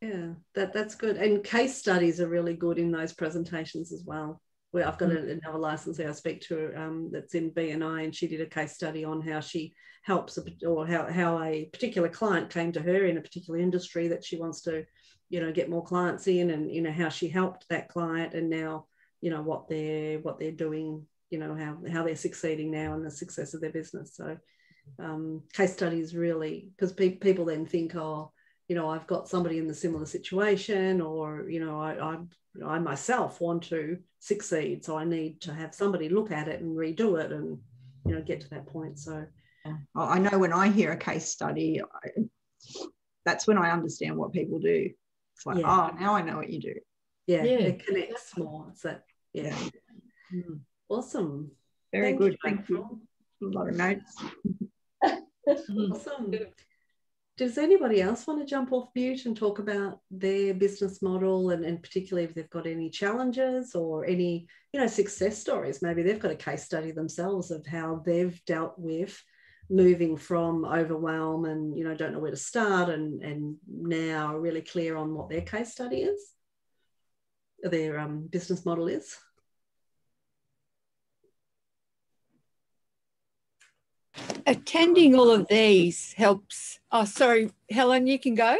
Yeah, that, that's good. And case studies are really good in those presentations as well where I've got mm. another licensee I speak to um, that's in BNI, and she did a case study on how she helps a, or how, how a particular client came to her in a particular industry that she wants to, you know, get more clients in, and you know how she helped that client, and now you know what they're what they're doing, you know how how they're succeeding now and the success of their business. So um, case studies really because pe- people then think, oh, you know, I've got somebody in the similar situation, or you know, I, I I myself want to succeed. So I need to have somebody look at it and redo it and, you know, get to that point. So I know when I hear a case study, I, that's when I understand what people do. It's like, yeah. oh, now I know what you do. Yeah, yeah. it connects more. It's that, yeah. Mm. Awesome. Very Thank good. You, Thank you. A lot of notes. awesome does anybody else want to jump off mute and talk about their business model and, and particularly if they've got any challenges or any you know success stories maybe they've got a case study themselves of how they've dealt with moving from overwhelm and you know don't know where to start and and now really clear on what their case study is their um, business model is attending all of these helps. Oh, sorry, Helen, you can go.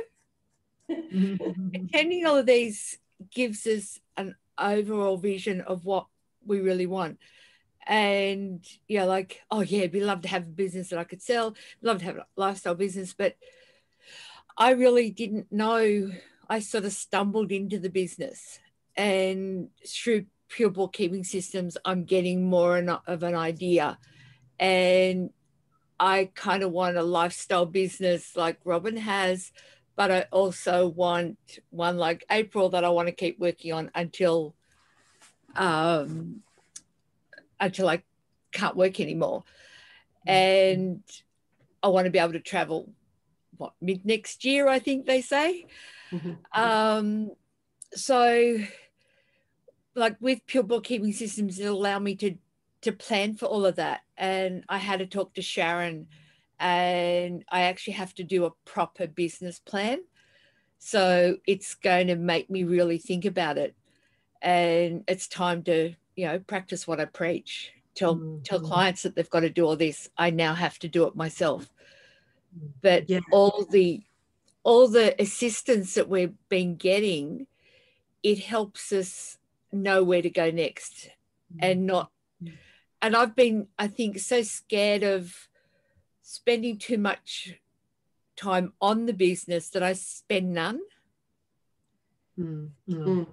attending all of these gives us an overall vision of what we really want. And yeah, like, oh yeah, it'd be love to have a business that I could sell, love to have a lifestyle business, but I really didn't know. I sort of stumbled into the business and through pure bookkeeping systems, I'm getting more of an idea. And I kind of want a lifestyle business like Robin has, but I also want one like April that I want to keep working on until um, until I can't work anymore. And I want to be able to travel what mid next year, I think they say. Mm-hmm. Um, so like with pure bookkeeping systems, it allow me to to plan for all of that. And I had to talk to Sharon and I actually have to do a proper business plan. So it's going to make me really think about it. And it's time to, you know, practice what I preach. Tell mm-hmm. tell clients that they've got to do all this. I now have to do it myself. But yeah. all the all the assistance that we've been getting, it helps us know where to go next and mm. not mm. and I've been, I think, so scared of spending too much time on the business that I spend none. Mm, mm.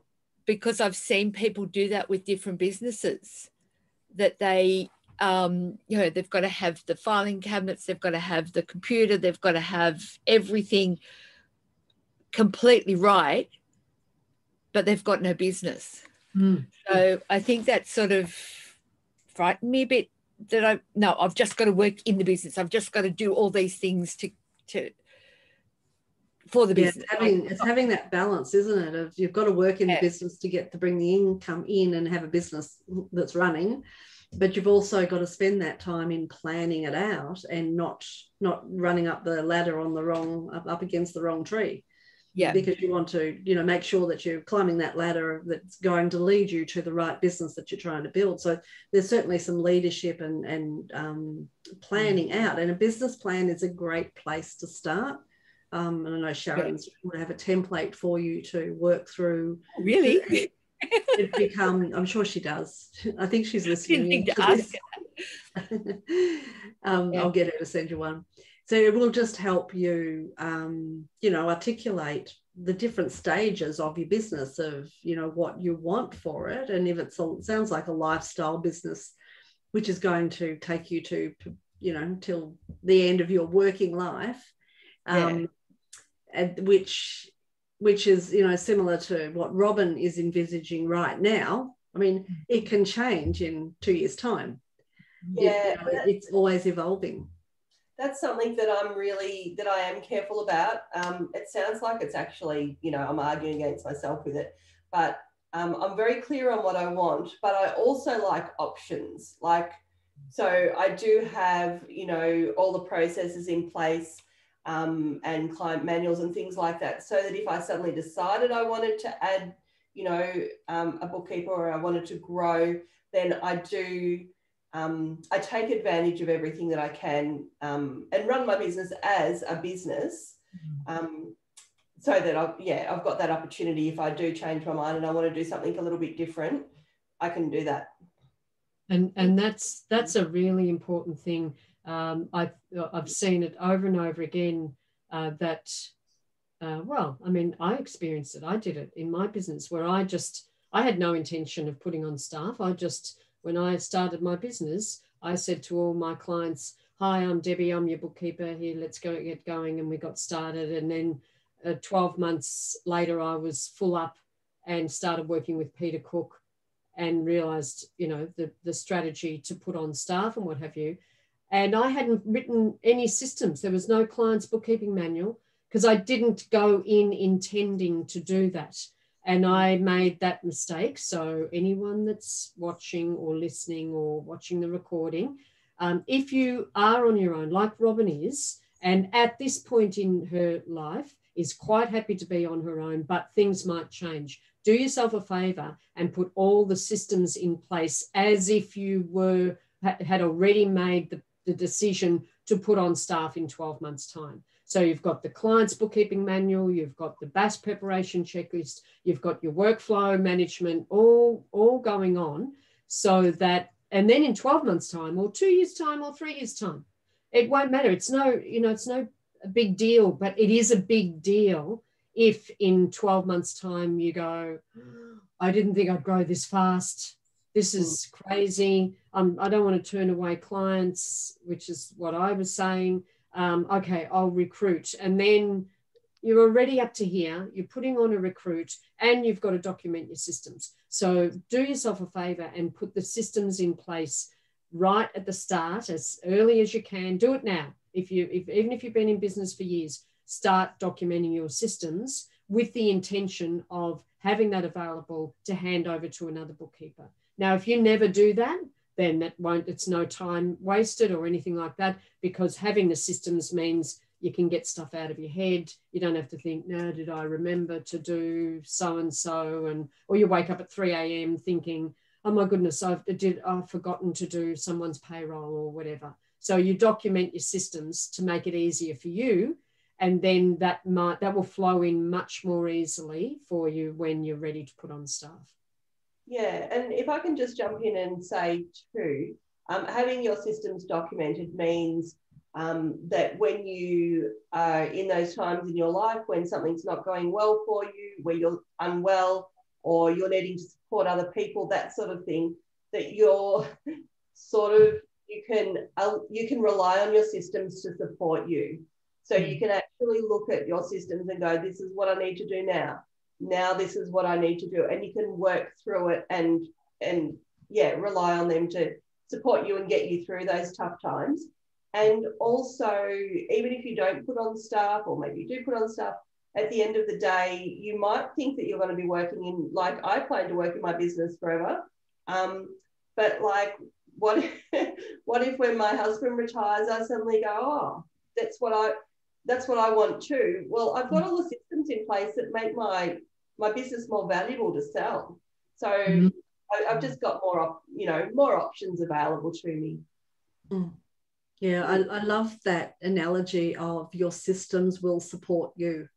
Because I've seen people do that with different businesses, that they, um, you know, they've got to have the filing cabinets, they've got to have the computer, they've got to have everything completely right, but they've got no business. Mm. So I think that sort of frightened me a bit that I no, I've just got to work in the business. I've just got to do all these things to to for the yeah, business. It's having, it's having that balance, isn't it? Of you've got to work in yeah. the business to get to bring the income in and have a business that's running, but you've also got to spend that time in planning it out and not not running up the ladder on the wrong up, up against the wrong tree yeah because you want to you know make sure that you're climbing that ladder that's going to lead you to the right business that you're trying to build so there's certainly some leadership and and um, planning mm. out and a business plan is a great place to start um, and I know Sharon's yeah. going to have a template for you to work through. Really? it become i'm sure she does i think she's listening um, yeah. i'll get her to send you one so it will just help you, um, you know, articulate the different stages of your business of, you know, what you want for it. And if it's a, it sounds like a lifestyle business, which is going to take you to, you know, till the end of your working life, um, yeah. and which which is you know similar to what Robin is envisaging right now. I mean, mm. it can change in two years' time. Yeah, you know, it's always evolving that's something that I'm really that I am careful about. Um, it sounds like it's actually, you know, I'm arguing against myself with it, but um, I'm very clear on what I want. But I also like options. Like, so I do have, you know, all the processes in place um, and client manuals and things like that, so that if I suddenly decided I wanted to add, you know, um, a bookkeeper or I wanted to grow, then I do um, I take advantage of everything that I can um, and run my business as a business. Mm-hmm. Um, so that I've, yeah, I've got that opportunity. If I do change my mind and I want to do something a little bit different, I can do that. And and that's that's a really important thing. Um, I've I've seen it over and over again uh, that. Uh, well, I mean, I experienced it. I did it in my business where I just I had no intention of putting on staff. I just when I started my business, I said to all my clients, Hi, I'm Debbie, I'm your bookkeeper here, let's go get going. And we got started. And then uh, 12 months later, I was full up and started working with Peter Cook and realized, you know, the, the strategy to put on staff and what have you. And I hadn't written any systems. There was no client's bookkeeping manual because I didn't go in intending to do that. And I made that mistake. So, anyone that's watching or listening or watching the recording, um, if you are on your own, like Robin is, and at this point in her life is quite happy to be on her own, but things might change. Do yourself a favor and put all the systems in place as if you were had already made the, the decision to put on staff in 12 months' time. So you've got the client's bookkeeping manual, you've got the BAS preparation checklist, you've got your workflow management, all, all going on so that, and then in 12 months time or two years time or three years time, it won't matter. It's no, you know, it's no a big deal, but it is a big deal if in 12 months' time you go, I didn't think I'd grow this fast. This is crazy. Um, I don't want to turn away clients, which is what I was saying. Um, okay, I'll recruit. And then you're already up to here, you're putting on a recruit, and you've got to document your systems. So do yourself a favor and put the systems in place right at the start as early as you can. Do it now. If you, if, even if you've been in business for years, start documenting your systems with the intention of having that available to hand over to another bookkeeper. Now, if you never do that, then that won't, it's no time wasted or anything like that, because having the systems means you can get stuff out of your head. You don't have to think, no, did I remember to do so and so? And or you wake up at 3 a.m. thinking, oh my goodness, I've did I've forgotten to do someone's payroll or whatever. So you document your systems to make it easier for you. And then that might that will flow in much more easily for you when you're ready to put on staff. Yeah, and if I can just jump in and say too, um, having your systems documented means um, that when you are in those times in your life when something's not going well for you, where you're unwell or you're needing to support other people, that sort of thing, that you're sort of you can uh, you can rely on your systems to support you. So you can actually look at your systems and go, this is what I need to do now now this is what I need to do. And you can work through it and and yeah, rely on them to support you and get you through those tough times. And also, even if you don't put on staff, or maybe you do put on staff, at the end of the day, you might think that you're going to be working in, like I plan to work in my business forever. Um, but like, what if, what if when my husband retires, I suddenly go, oh, that's what I, that's what I want too. Well, I've got all the systems in place that make my my business more valuable to sell. So mm-hmm. I, have just got more, op- you know, more options available to me. Mm. Yeah, I, I love that analogy of your systems will support you.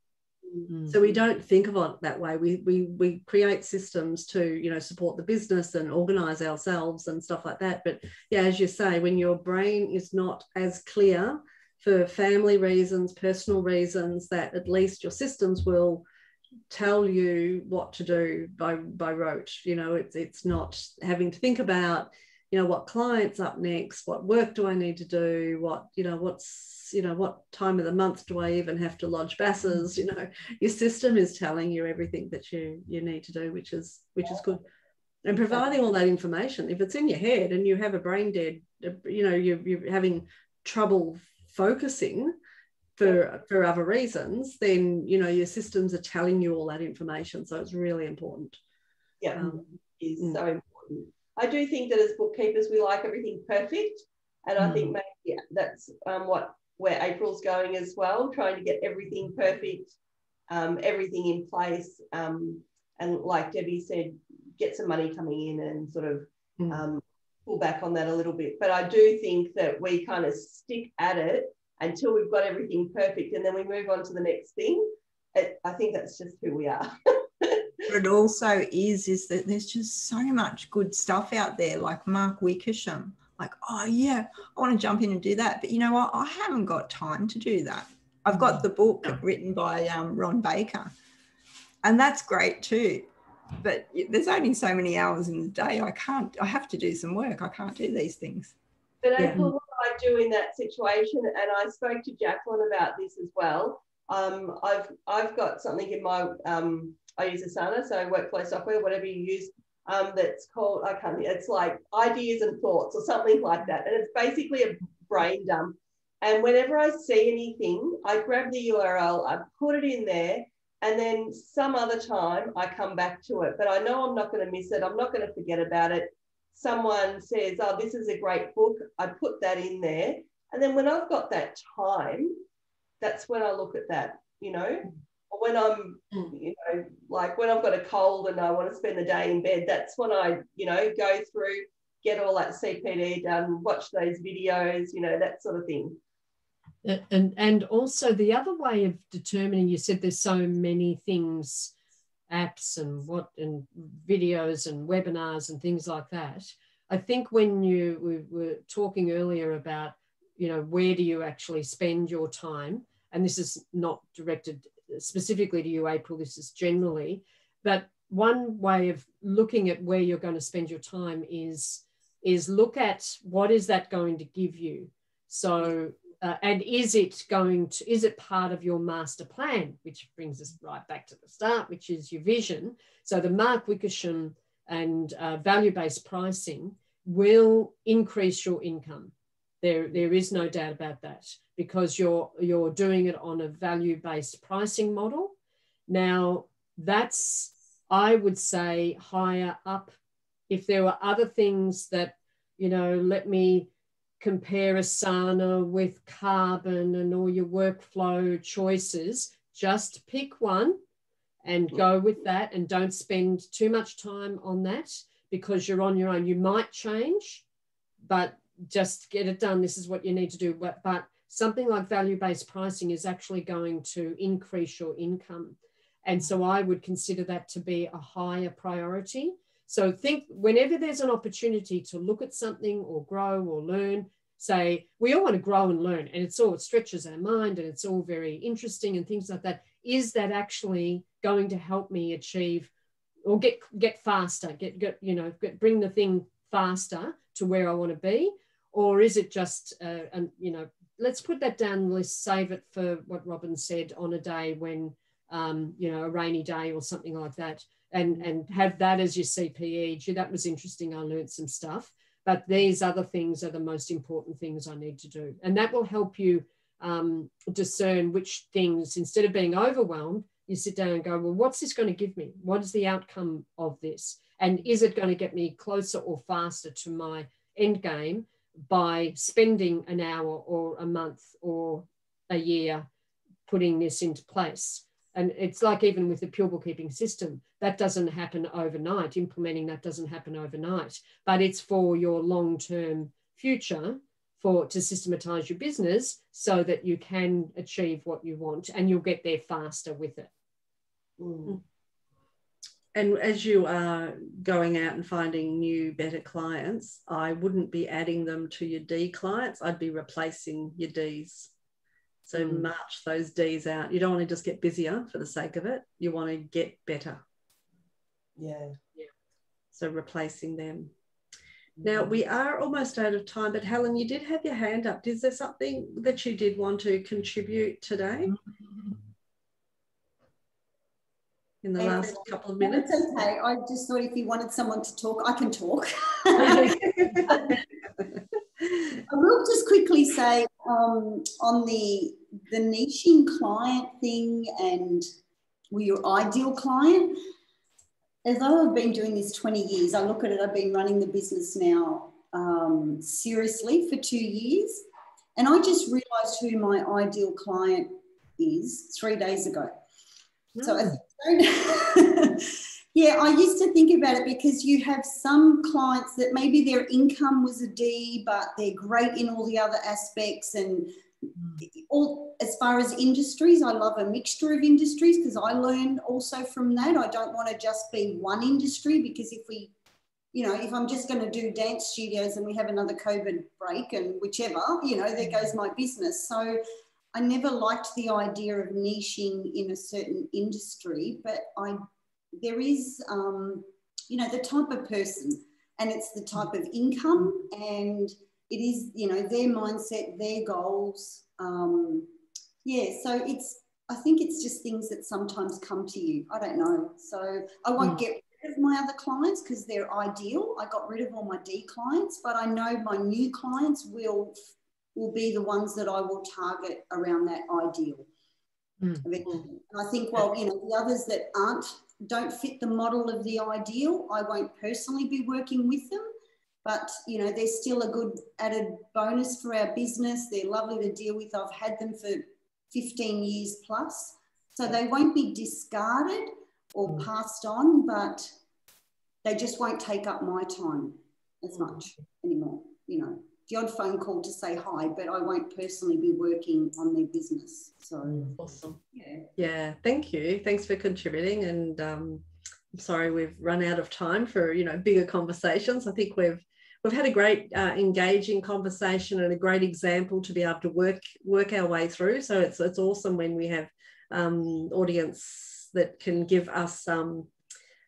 Mm-hmm. So we don't think of it that way. We, we we create systems to you know support the business and organize ourselves and stuff like that. But yeah, as you say, when your brain is not as clear for family reasons, personal reasons, that at least your systems will tell you what to do by by rote you know it's it's not having to think about you know what clients up next what work do i need to do what you know what's you know what time of the month do i even have to lodge BASes you know. Your system is telling you everything that you you need to do which is which is good. And providing all that information if it's in your head and you have a brain dead you know you're, you're having trouble focusing for for other reasons, then you know your systems are telling you all that information. So it's really important. Yeah, um, is mm. so important. I do think that as bookkeepers, we like everything perfect, and mm. I think mm. maybe yeah, that's um, what where April's going as well, trying to get everything perfect, um, everything in place, um, and like Debbie said, get some money coming in and sort of mm. Um, pull back on that a little bit. But I do think that we kind of stick at it until we've got everything perfect and then we move on to the next thing. It, I think that's just who we are. but it also is is that there's just so much good stuff out there, like Mark Wickersham. Like, oh yeah, I want to jump in and do that, but you know what? I haven't got time to do that. I've got the book written by um, Ron Baker, and that's great too. But there's only so many hours in the day. I can't. I have to do some work. I can't do these things. But yeah. April, I do in that situation, and I spoke to Jacqueline about this as well. Um, I've I've got something in my um, I use Asana, so workflow software, whatever you use, um, that's called I can't. It's like ideas and thoughts or something like that, and it's basically a brain dump. And whenever I see anything, I grab the URL, I put it in there, and then some other time I come back to it. But I know I'm not going to miss it. I'm not going to forget about it someone says, Oh, this is a great book, I put that in there. And then when I've got that time, that's when I look at that, you know. When I'm, you know, like when I've got a cold and I want to spend the day in bed, that's when I, you know, go through, get all that CPD done, watch those videos, you know, that sort of thing. And and also the other way of determining, you said there's so many things apps and what and videos and webinars and things like that. I think when you we were talking earlier about, you know, where do you actually spend your time? And this is not directed specifically to you, April, this is generally, but one way of looking at where you're going to spend your time is is look at what is that going to give you so uh, and is it going to is it part of your master plan? Which brings us right back to the start which is your vision. So the mark wickersham and uh, value-based pricing will increase your income. There there is no doubt about that because you're you're doing it on a value-based pricing model. Now that's i would say higher up. If there were other things that you know let me compare Asana with Karbon and all your workflow choices. Just pick one and go with that and don't spend too much time on that because you're on your own. You might change, but just get it done. This is what you need to do. But, but something like value based pricing is actually going to increase your income. And so I would consider that to be a higher priority so think whenever there's an opportunity to look at something or grow or learn, say, we all want to grow and learn, and it's all, it stretches our mind and it's all very interesting and things like that. Is that actually going to help me achieve or get get faster, get, get you know, get, bring the thing faster to where I want to be? Or is it just, uh, and you know, let's put that down the list, save it for what Robin said on a day when, um, you know, a rainy day or something like that and and have that as your CPE. Gee, that was interesting. I learned some stuff. But these other things are the most important things I need to do, and that will help you um, discern which things. Instead of being overwhelmed, you sit down and go, well, what's this going to give me? What is the outcome of this? And is it going to get me closer or faster to my end game by spending an hour or a month or a year putting this into place? And it's like even with the pure bookkeeping system, that doesn't happen overnight. Implementing that doesn't happen overnight, but it's for your long term future for to systematize your business so that you can achieve what you want and you'll get there faster with it. Mm. And as you are going out and finding new, better clients, I wouldn't be adding them to your D clients. I'd be replacing your Ds. So mm. march those D's out. You don't want to just get busier for the sake of it. You want to get better. Yeah. Yeah. So replacing them. Now we are almost out of time, but Helen, you did have your hand up. Is there something that you did want to contribute today? In the last couple of minutes. It's okay. I just thought if you wanted someone to talk, I can talk. I will just quickly say um, on the the niching client thing and your ideal client. As I've been doing this 20 years, I look at it, I've been running the business now um, seriously for two years. And I just realized who my ideal client is three days ago. Mm. So I Yeah, I used to think about it because you have some clients that maybe their income was a D, but they're great in all the other aspects. And mm. all as far as industries, I love a mixture of industries because I learn also from that. I don't want to just be one industry because if we, you know, if I'm just going to do dance studios and we have another COVID break and whichever, you know, there goes my business. So I never liked the idea of niching in a certain industry, but I there is, um, you know, the type of person and it's the type of income and it is, you know, their mindset, their goals. Um, yeah, so it's, I think it's just things that sometimes come to you. I don't know. So I won't mm. get rid of my other clients because they're ideal. I got rid of all my D clients, but I know my new clients will will be the ones that I will target around that ideal. Mm. And I think, well, you know, the others that aren't don't fit the model of the ideal, I won't personally be working with them. But you know, they're still a good added bonus for our business. They're lovely to deal with. I've had them for 15 years plus. So they won't be discarded or mm. passed on, but they just won't take up my time as much anymore. You know, the odd phone call to say hi, but I won't personally be working on their business. So awesome. Yeah. Yeah. Thank you. Thanks for contributing. And um, I'm sorry we've run out of time for you know bigger conversations. I think we've we've had a great uh, engaging conversation and a great example to be able to work work our way through. So it's it's awesome when we have um, audience that can give us some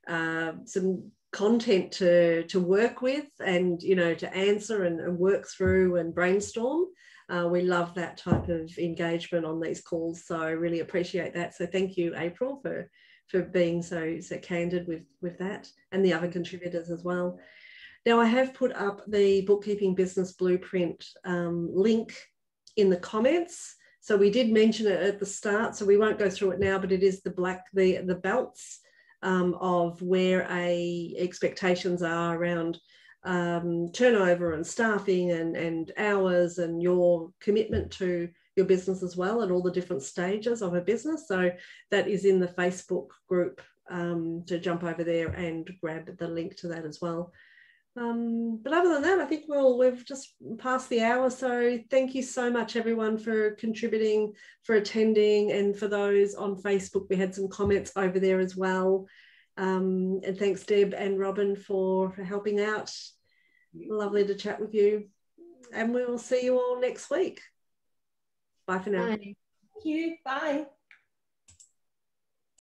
uh, some content to to work with and you know to answer and, and work through and brainstorm. Uh, we love that type of engagement on these calls so i really appreciate that. So thank you april for for being so so candid with with that and the other contributors as well. Now i have put up the bookkeeping business blueprint um, link in the comments. So we did mention it at the start so we won't go through it now but it is the black the the belts um, of where a expectations are around um, turnover and staffing and, and hours and your commitment to your business as well at all the different stages of a business. So that is in the Facebook group um, to jump over there and grab the link to that as well. Um, but other than that, I think we'll we've just passed the hour. So thank you so much, everyone, for contributing, for attending, and for those on Facebook. We had some comments over there as well. Um, and thanks, Deb and Robin, for, for helping out. Lovely to chat with you. And we will see you all next week. Bye for now. Bye. Thank you. Bye.